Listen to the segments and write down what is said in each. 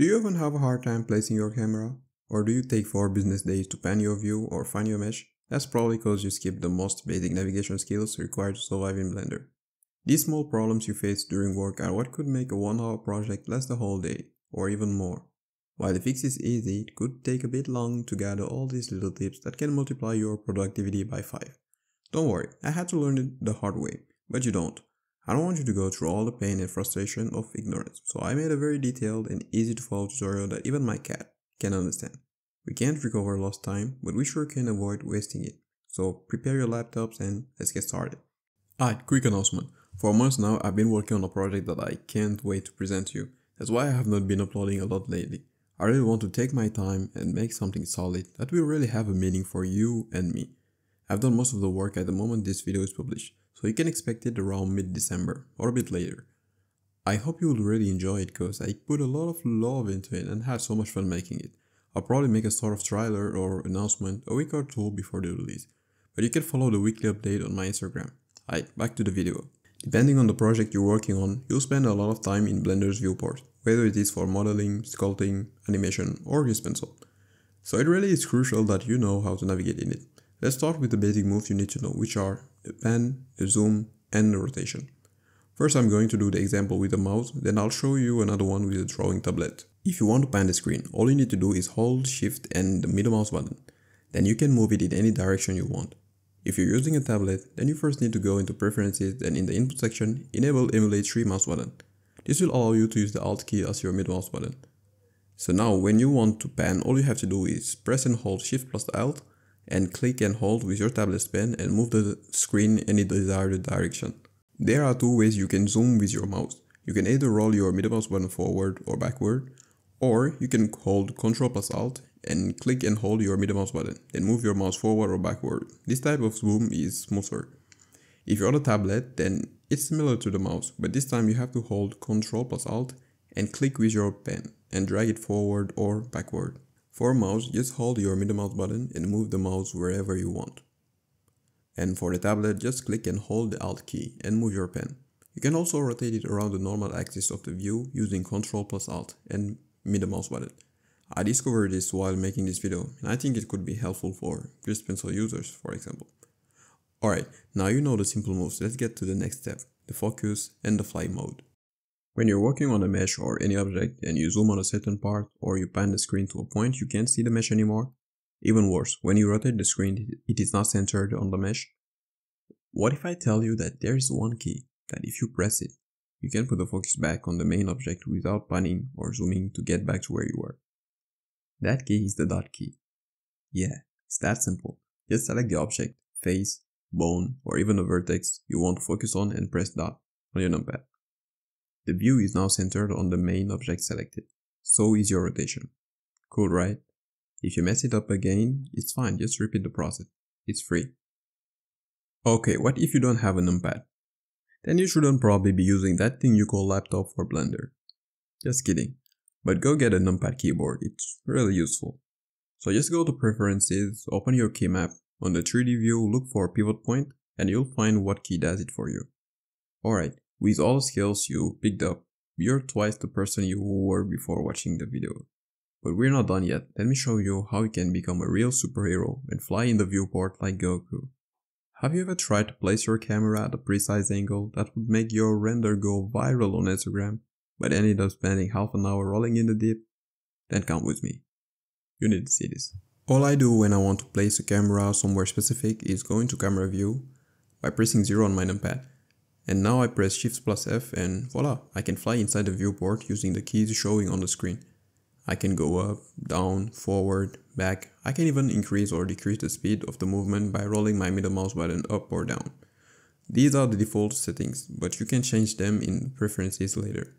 Do you even have a hard time placing your camera? Or do you take 4 business days to pan your view or find your mesh? That's probably because you skip the most basic navigation skills required to survive in Blender. These small problems you face during work are what could make a 1 hour project last the whole day, or even more. While the fix is easy, it could take a bit long to gather all these little tips that can multiply your productivity by 5. Don't worry, I had to learn it the hard way, but you don't. I don't want you to go through all the pain and frustration of ignorance, so I made a very detailed and easy to follow tutorial that even my cat can understand. We can't recover lost time, but we sure can avoid wasting it. So prepare your laptops and let's get started. Alright, quick announcement. For months now, I've been working on a project that I can't wait to present to you. That's why I have not been uploading a lot lately. I really want to take my time and make something solid that will really have a meaning for you and me. I've done most of the work at the moment this video is published, so you can expect it around mid-December or a bit later. I hope you will really enjoy it because I put a lot of love into it and had so much fun making it. I'll probably make a sort of trailer or announcement a week or two before the release, but you can follow the weekly update on my Instagram. Alright, back to the video. Depending on the project you're working on, you'll spend a lot of time in Blender's viewport, whether it is for modeling, sculpting, animation, or Grease Pencil. So it really is crucial that you know how to navigate in it. Let's start with the basic moves you need to know, which are the pan, the zoom, and the rotation. First I'm going to do the example with the mouse, then I'll show you another one with a drawing tablet. If you want to pan the screen, all you need to do is hold shift and the middle mouse button. Then you can move it in any direction you want. If you're using a tablet, then you first need to go into preferences then in the input section, enable emulate 3 mouse button. This will allow you to use the alt key as your middle mouse button. So now when you want to pan, all you have to do is press and hold shift plus alt and click and hold with your tablet pen and move the screen in any desired direction. There are two ways you can zoom with your mouse. You can either roll your middle mouse button forward or backward, or you can hold Ctrl plus Alt and click and hold your middle mouse button, then move your mouse forward or backward. This type of zoom is smoother. If you're on a tablet, then it's similar to the mouse, but this time you have to hold Ctrl plus Alt and click with your pen and drag it forward or backward. For mouse, just hold your middle mouse button and move the mouse wherever you want. And for the tablet, just click and hold the Alt key and move your pen. You can also rotate it around the normal axis of the view using Ctrl plus Alt and middle mouse button. I discovered this while making this video and I think it could be helpful for Grease Pencil users for example. Alright, now you know the simple moves, let's get to the next step, the focus and the fly mode. When you're working on a mesh or any object and you zoom on a certain part or you pan the screen to a point you can't see the mesh anymore, even worse, when you rotate the screen it is not centered on the mesh. What if I tell you that there is one key that if you press it, you can put the focus back on the main object without panning or zooming to get back to where you were. That key is the dot key. Yeah, it's that simple. Just select the object, face, bone, or even a vertex you want to focus on and press dot on your numpad. The view is now centered on the main object selected. So is your rotation. Cool, right? If you mess it up again, it's fine, just repeat the process. It's free. Okay, what if you don't have a numpad? Then you shouldn't probably be using that thing you call laptop for Blender. Just kidding. But go get a numpad keyboard, it's really useful. So just go to preferences, open your key map, on the 3D view look for pivot point and you'll find what key does it for you. Alright, with all the skills you picked up, you're twice the person you were before watching the video. But we're not done yet, let me show you how you can become a real superhero and fly in the viewport like Goku. Have you ever tried to place your camera at a precise angle that would make your render go viral on Instagram but ended up spending half an hour rolling in the deep, then come with me. You need to see this. All I do when I want to place a camera somewhere specific is go into camera view by pressing 0 on my numpad. And now I press Shift plus F and voila, I can fly inside the viewport using the keys showing on the screen. I can go up, down, forward, back. I can even increase or decrease the speed of the movement by rolling my middle mouse button up or down. These are the default settings, but you can change them in preferences later.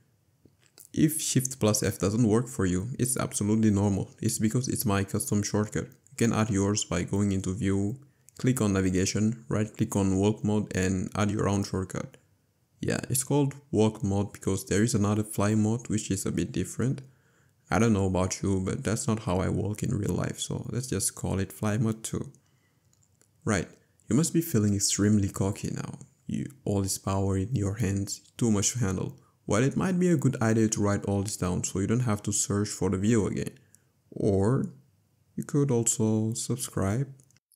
If Shift plus F doesn't work for you, it's absolutely normal. It's because it's my custom shortcut. You can add yours by going into View, click on Navigation, right click on Walk Mode and add your own shortcut. Yeah, it's called Walk Mode because there is another Fly Mode which is a bit different. I don't know about you, but that's not how I walk in real life, so let's just call it Fly Mode too. Right, you must be feeling extremely cocky now. You, all this power in your hands, too much to handle. While it might be a good idea to write all this down so you don't have to search for the video again, or you could also subscribe.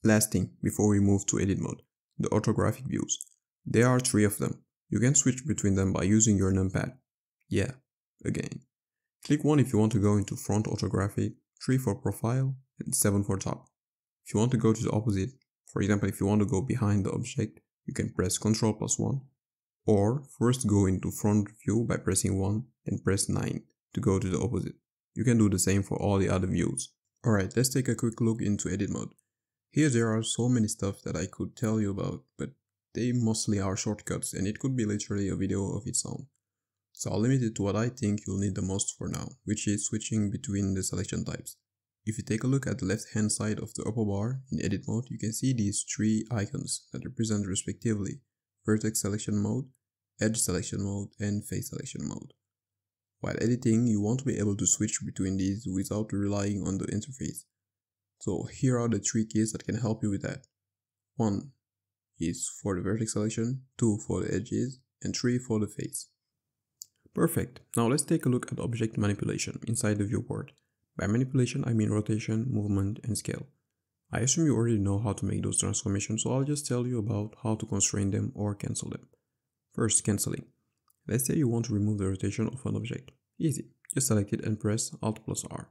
Last thing before we move to edit mode, the orthographic views. There are three of them. You can switch between them by using your numpad. Yeah, again. Click 1 if you want to go into front orthographic, 3 for profile, and 7 for top. If you want to go to the opposite, for example if you want to go behind the object, you can press Ctrl plus 1, or first go into front view by pressing 1, then press 9 to go to the opposite. You can do the same for all the other views. Alright, let's take a quick look into edit mode. Here there are so many stuff that I could tell you about, but they mostly are shortcuts and it could be literally a video of its own. So I'll limit it to what I think you'll need the most for now, which is switching between the selection types. If you take a look at the left hand side of the upper bar in edit mode, you can see these three icons that represent respectively vertex selection mode, edge selection mode, and face selection mode. While editing, you want to be able to switch between these without relying on the interface. So here are the three keys that can help you with that. 1 is for the vertex selection, 2 for the edges, and 3 for the face. Perfect. Now let's take a look at object manipulation inside the viewport. By manipulation, I mean rotation, movement, and scale. I assume you already know how to make those transformations, so I'll just tell you about how to constrain them or cancel them. First, cancelling. Let's say you want to remove the rotation of an object. Easy. Just select it and press Alt plus R.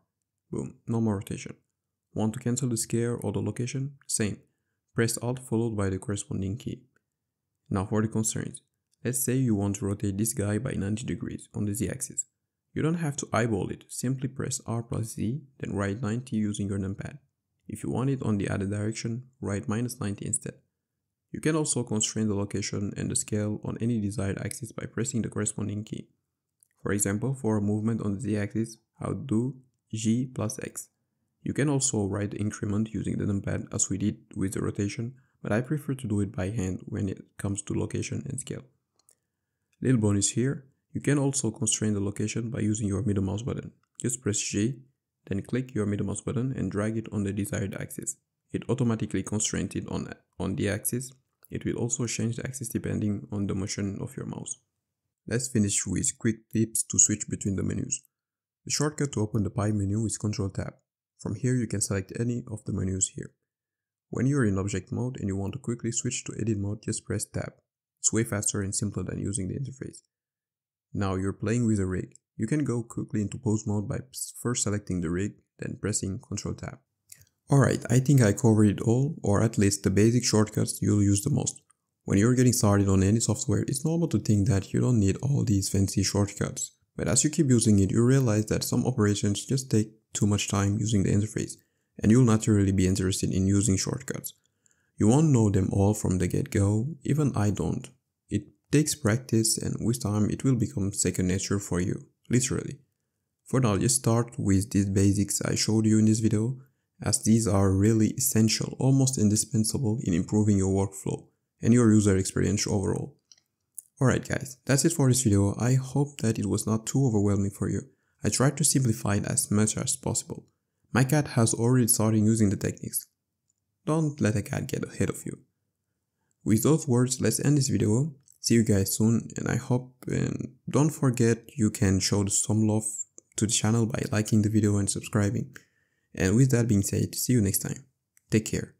Boom, no more rotation. Want to cancel the scale or the location? Same. Press Alt followed by the corresponding key. Now for the constraints. Let's say you want to rotate this guy by 90 degrees on the z-axis. You don't have to eyeball it, simply press R plus Z, then write 90 using your numpad. If you want it on the other direction, write minus 90 instead. You can also constrain the location and the scale on any desired axis by pressing the corresponding key. For example, for a movement on the z-axis, I would do G plus X. You can also write the increment using the numpad as we did with the rotation, but I prefer to do it by hand when it comes to location and scale. Little bonus here, you can also constrain the location by using your middle mouse button. Just press G, then click your middle mouse button and drag it on the desired axis. It automatically constrains it on, on the axis. It will also change the axis depending on the motion of your mouse. Let's finish with quick tips to switch between the menus. The shortcut to open the pie menu is Ctrl Tab. From here you can select any of the menus here. When you're in object mode and you want to quickly switch to edit mode, just press Tab. It's way faster and simpler than using the interface. Now you're playing with a rig. You can go quickly into pose mode by first selecting the rig, then pressing Ctrl Tab. Alright, I think I covered it all, or at least the basic shortcuts you'll use the most. When you're getting started on any software, it's normal to think that you don't need all these fancy shortcuts. But as you keep using it, you realize that some operations just take too much time using the interface, and you'll naturally be interested in using shortcuts. You won't know them all from the get-go, even I don't. It takes practice and with time it will become second nature for you, literally. For now, just start with these basics I showed you in this video, as these are really essential, almost indispensable in improving your workflow and your user experience overall. Alright guys, that's it for this video. I hope that it was not too overwhelming for you. I tried to simplify it as much as possible. My cat has already started using the techniques. Don't let a cat get ahead of you. With those words, let's end this video. See you guys soon and I hope and don't forget you can show some love to the channel by liking the video and subscribing. And with that being said, see you next time. Take care.